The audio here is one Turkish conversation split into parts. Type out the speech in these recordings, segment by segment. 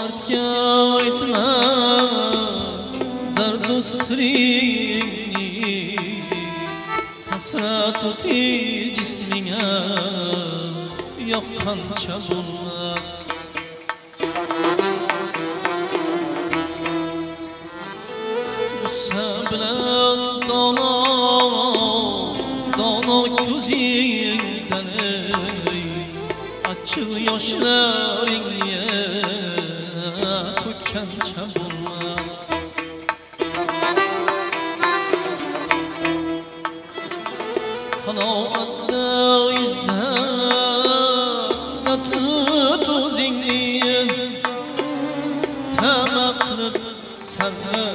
Artke etme Derdu srini Hasret uti cismine Yakkan çabulmaz Sen bilen dana Dana kuzinden ey Açıl yaşlarını Sevdiğim tam aklı sana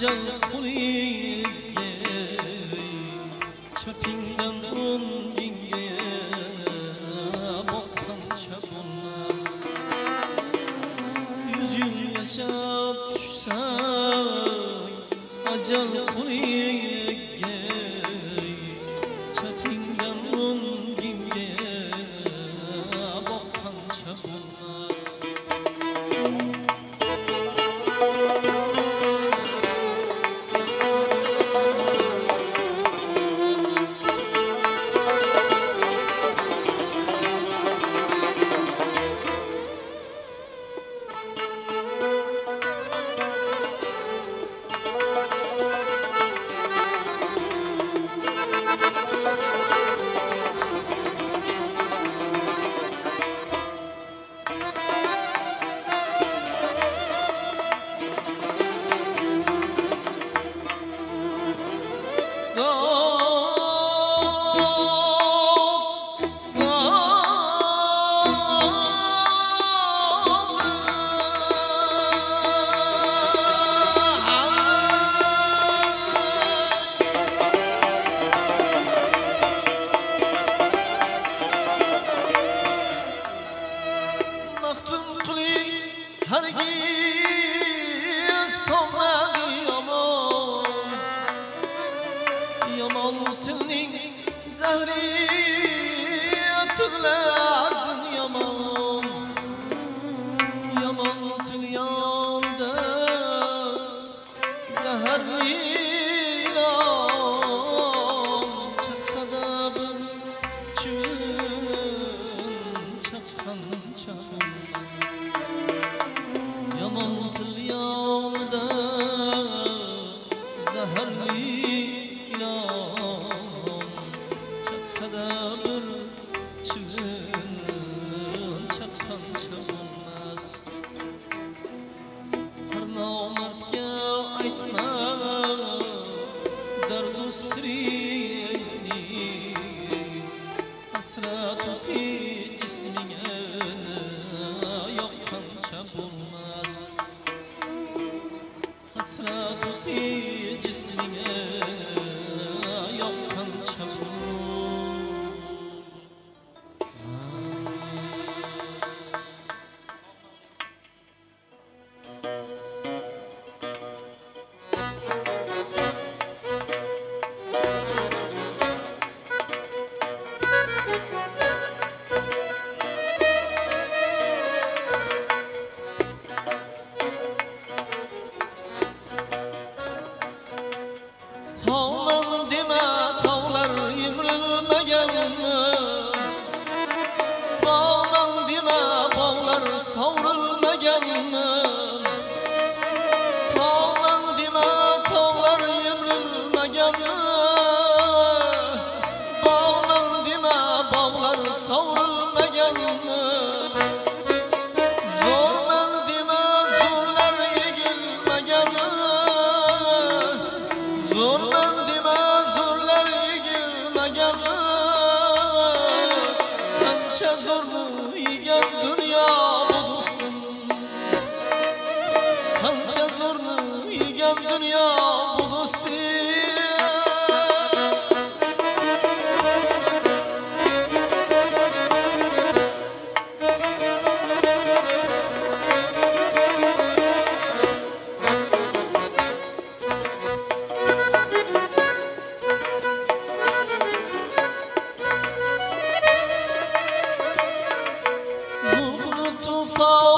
就像狐狸。Dünya bu dosti Mutlu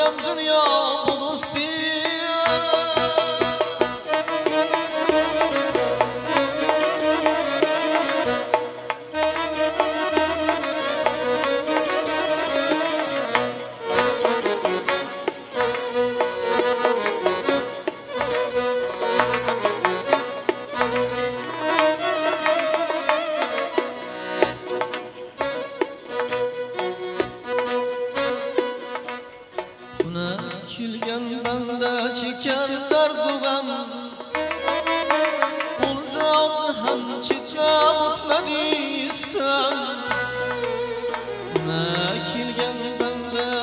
gam dünya bu dostiye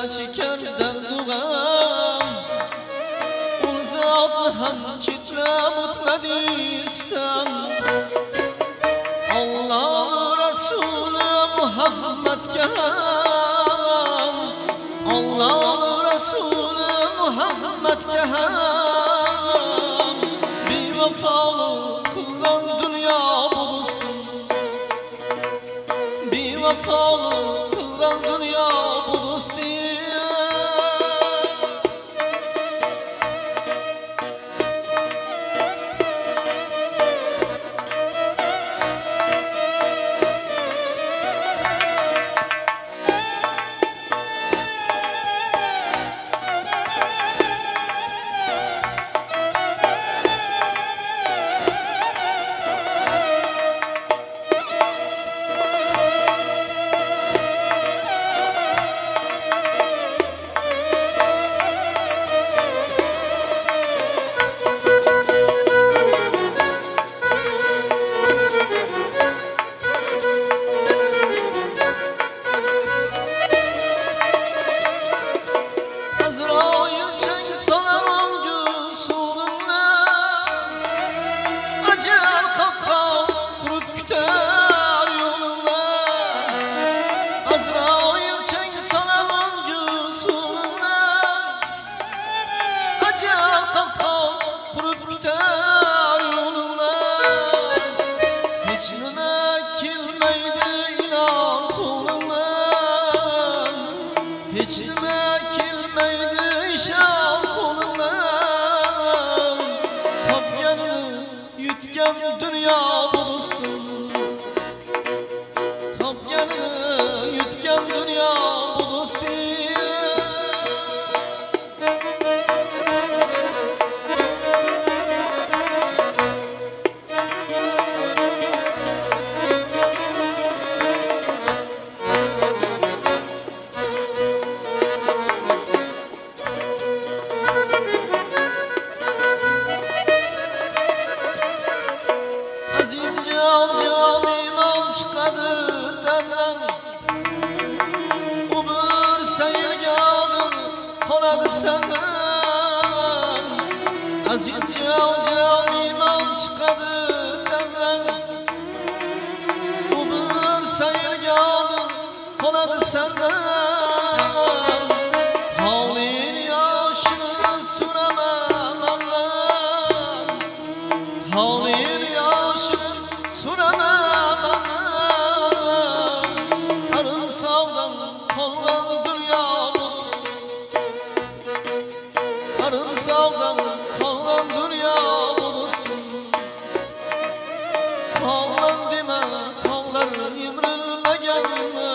چیکر در دوغم اون زاد هم چیتلا متمدیستم الله رسول محمد کهم الله رسول محمد کهم بی وفالو kuldan dünya bu dostum Bir vefalı bir yaşım süremem aman Arım dünya dost Arım savdan dünya dost Tavlan dime tavlar imrilme gelme.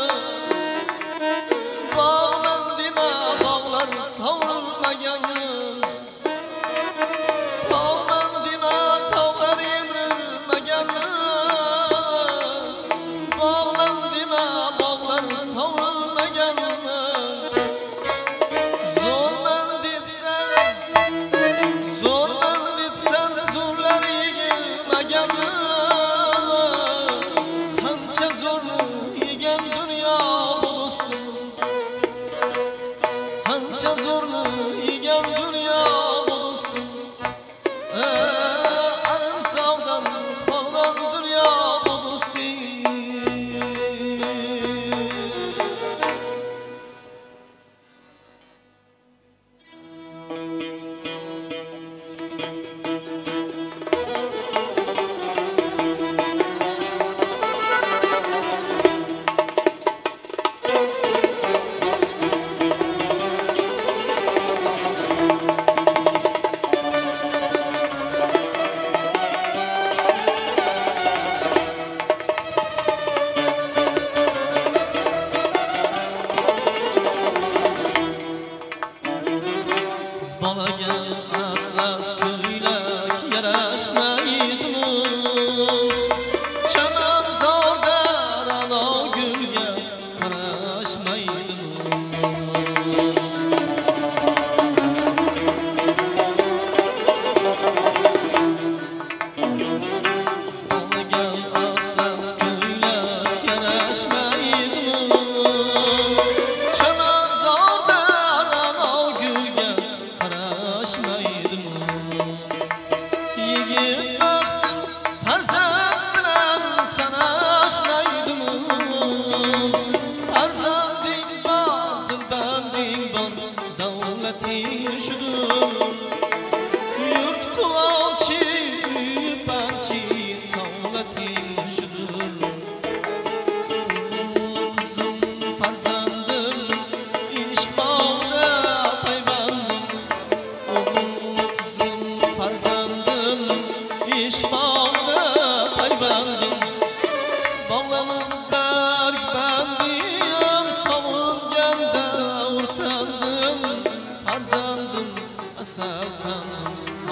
sevkan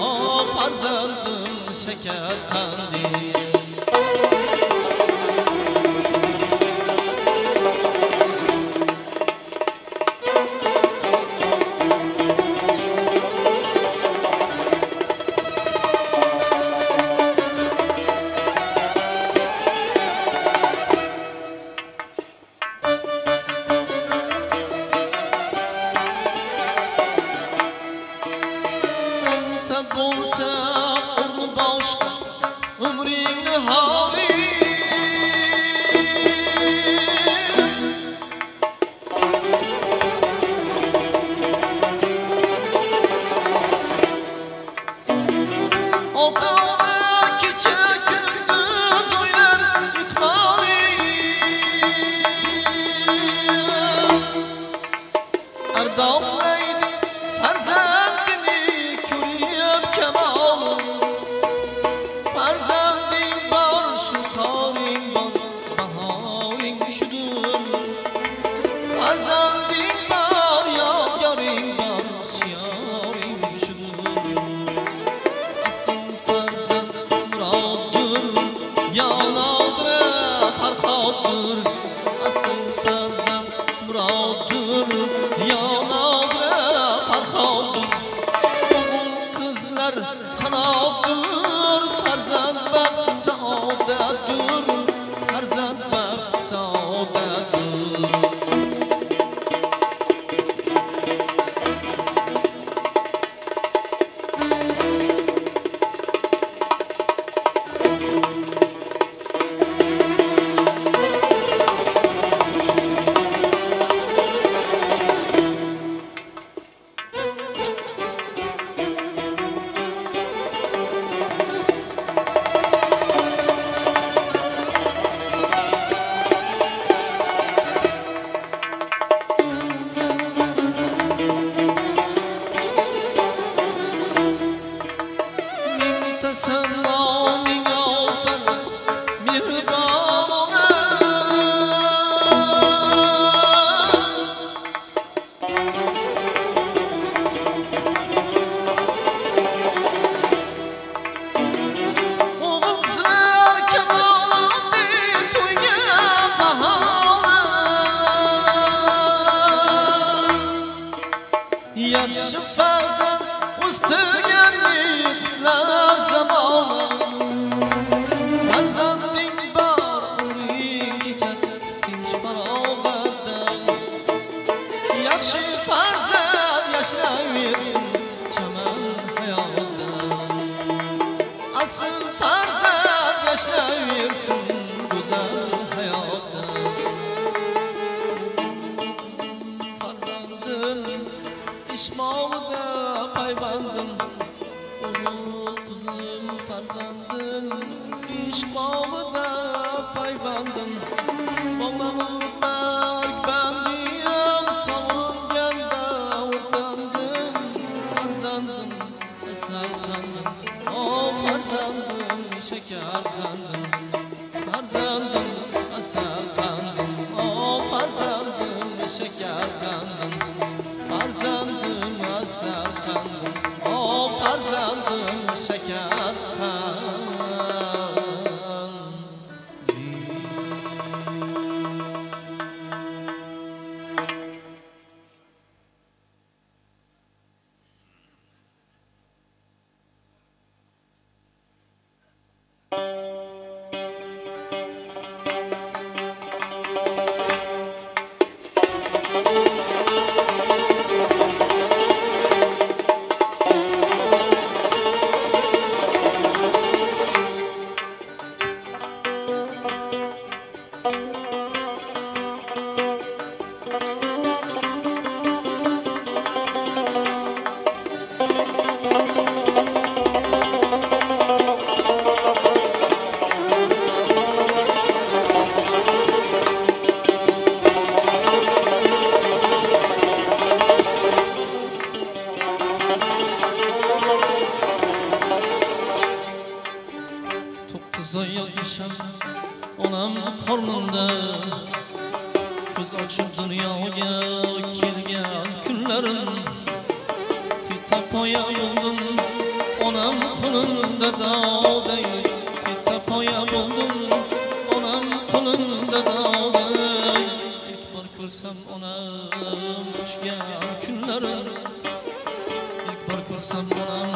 O farzandım şeker kandi qanotdir farzand baxt saodatdir o farzandim shakar qandim farzandim asal qandim o farzandim shakar qandim farzandim asal qandim o farzandim shakar qandim tetapoya bo'ldim onam qo'limda dovday tetapoya bo'ldim onam qo'limda dovday ilk bor ko'rsam onam quchgan kunlarim ilk bor ko'rsam onam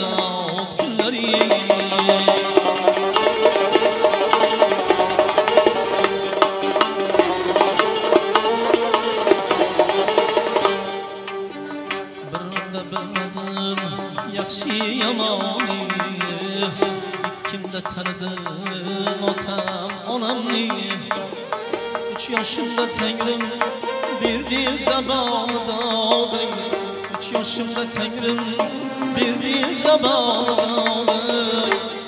dod kunlarim uch yoshimda tangrim berdi zamonida uch yoshimda tangrim berdi zamonida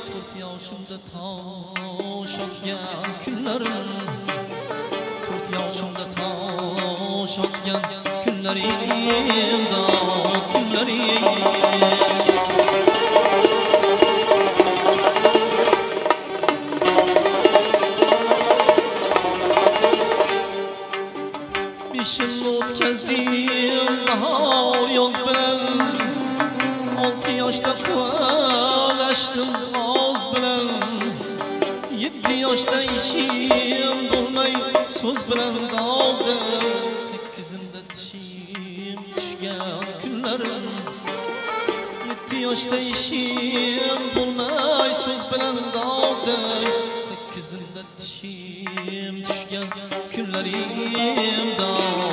to'rt yoshimda tosh otgan kunlarim to'rt yoshimda tosh otgan yoshda ishim bo'lmay so'z bilan dog'dim sakkizimda tishim tushgan kunlarim. Yetti yoshda ishim bo'lmay so'z bilan dog'dim sakkizimda tishim tushgan kunlarim. Dog'